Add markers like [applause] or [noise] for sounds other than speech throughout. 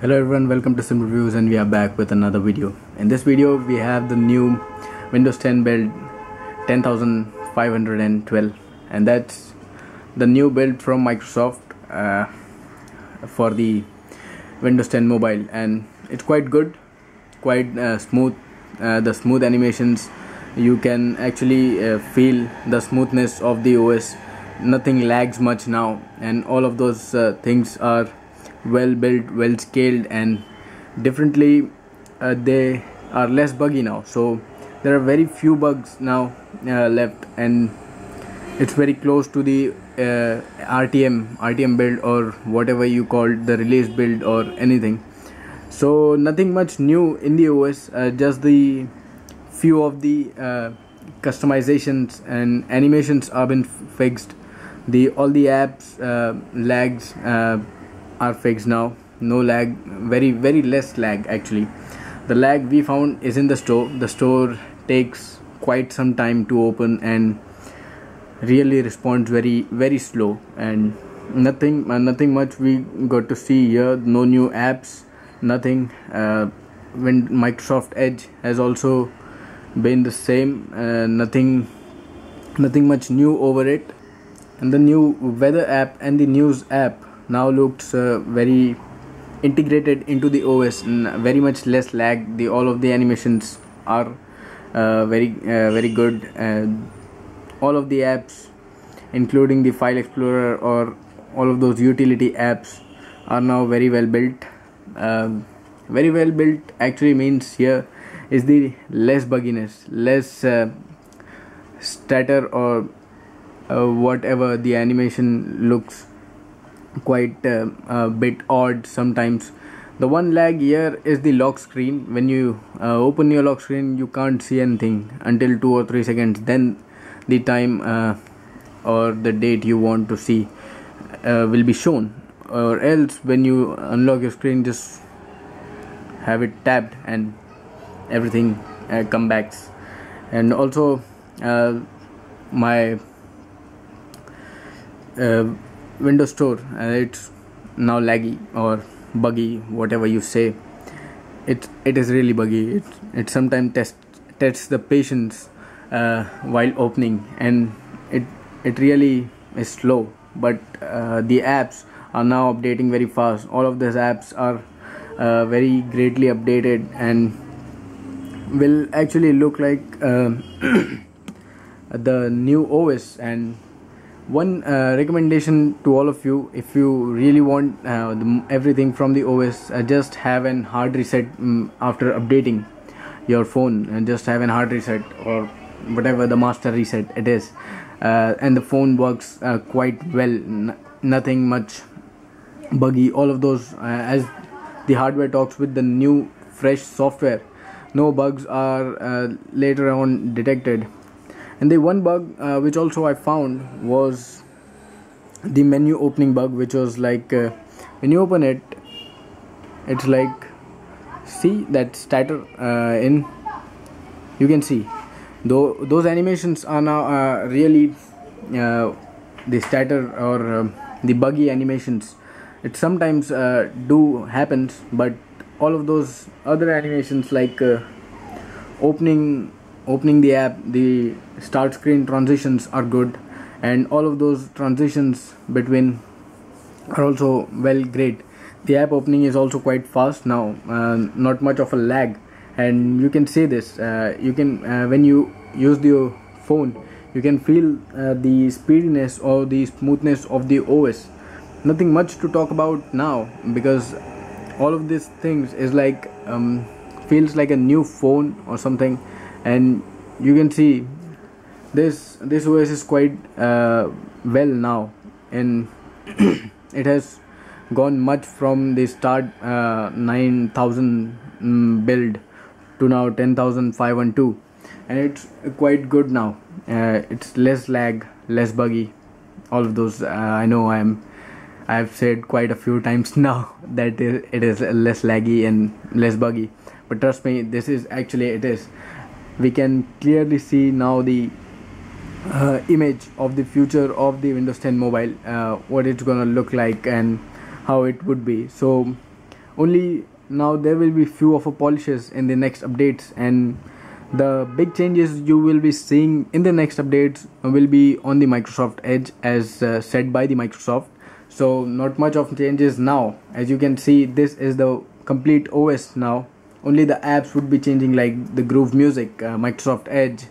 Hello everyone, welcome to Sym Reviews and we are back with another video. In this video we have the new Windows 10 build 10512 and that's the new build from Microsoft uh, for the Windows 10 mobile. And it's quite good, quite uh, smooth, uh, the smooth animations. You can actually uh, feel the smoothness of the OS nothing lags much now. And all of those uh, things are well built well scaled and differently uh, they are less buggy now. So there are very few bugs now uh, left and it's very close to the uh, RTM RTM build or whatever you call the release build or anything. So nothing much new in the OS uh, just the few of the uh, customizations and animations have been fixed. The all the apps uh, lags are fixed now. No lag very very less lag actually. The lag we found is in the store. The store takes quite some time to open and really responds very very slow. And nothing uh, nothing much we got to see here. No new apps nothing. Uh, when microsoft edge has also been the same uh, nothing nothing much new over it. And the new weather app and the news app now looks uh, very integrated into the OS very much less lag the all of the animations are uh, very uh, very good all of the apps including the file explorer or all of those utility apps are now very well built. Um, very well built actually means here is the less bugginess less uh, stutter or uh, whatever the animation looks quite uh, a bit odd sometimes. The one lag here is the lock screen. When you uh, open your lock screen you can't see anything until 2 or 3 seconds. Then the time uh, or the date you want to see uh, will be shown. Or else when you unlock your screen just have it tapped and everything uh, come back and also uh, my uh, Windows Store and it's now laggy or buggy, whatever you say. It it is really buggy. It it sometimes tests tests the patience uh, while opening, and it it really is slow. But uh, the apps are now updating very fast. All of these apps are uh, very greatly updated and will actually look like uh, [coughs] the new OS and one uh, recommendation to all of you if you really want uh, the, everything from the os uh, just have an hard reset um, after updating your phone and just have an hard reset or whatever the master reset it is. Uh, and the phone works uh, quite well. N- nothing much buggy. All of those uh, as the hardware talks with the new fresh software no bugs are later on detected and the one bug uh, which also i found was the menu opening bug which was like uh, when you open it it's like see that status uh, in you can see. Though those animations are now uh, really uh, the status or um, the buggy animations. It sometimes uh, do happens but all of those other animations like opening opening the app the start screen transitions are good. And all of those transitions between are also well great. The app opening is also quite fast now uh, not much of a lag. And you can see this uh, you can uh, when you use your phone you can feel uh, the speediness or the smoothness of the os nothing much to talk about now because all of these things is like um, feels like a new phone or something and you can see this this OS is quite uh, well now. And [coughs] it has gone much from the start uh, 9000 um, build to now 10512 and it's quite good now. Uh, it's less lag less buggy all of those uh, I know I'm I've said quite a few [laughs] times now that it is less laggy and less buggy. But trust me this is actually it is we can clearly see now the uh, image of the future of the Windows 10 mobile uh, what it's gonna look like and how it would be. So only now there will be few of a polishes in the next updates and the big changes you will be seeing in the next updates will be on the Microsoft Edge as uh, said by the Microsoft. So not much of changes now. As you can see this is the complete OS now only the apps would be changing like the Groove Music uh, Microsoft Edge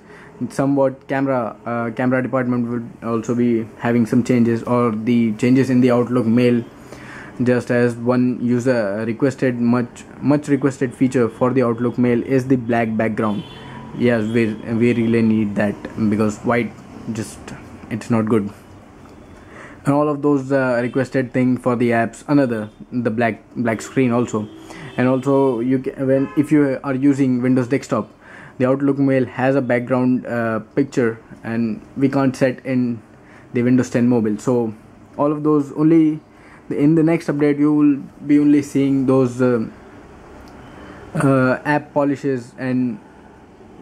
somewhat camera uh, camera department would also be having some changes or the changes in the Outlook mail. Just as one user requested much much requested feature for the Outlook mail is the black background. Yes we we really need that because white just it's not good. And all of those uh, requested thing for the apps another the black black screen also and also you can, when if you are using windows desktop the outlook mail has a background uh, picture and we can't set in the windows 10 mobile. So all of those only in the next update you will be only seeing those uh, uh, app polishes and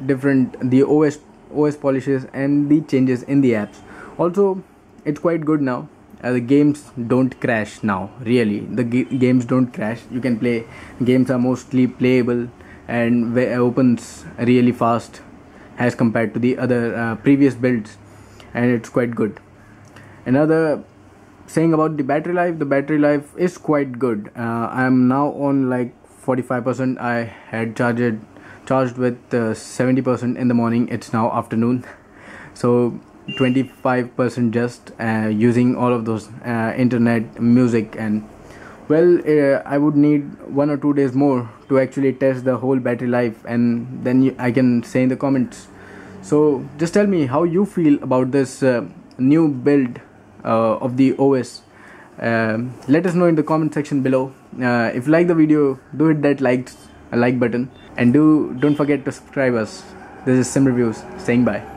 different the os os polishes and the changes in the apps. Also it's quite good now uh, the games don't crash now really. The games don't crash. You can play games are mostly playable and opens really fast as compared to the other uh, previous builds and it's quite good. Another saying about the battery life the battery life is quite good. Uh, i am now on like 45% i had charged charged with 70% uh, in the morning. It's now afternoon. [laughs] So 25% just uh, using all of those uh, internet music and well uh, i would need one or two days more to actually test the whole battery life and then you, i can say in the comments. So just tell me how you feel about this uh, new build uh, of the os um, let us know in the comment section below. If you like the video do hit that like like button. And do don't forget to subscribe us. This is Sym Reviews saying bye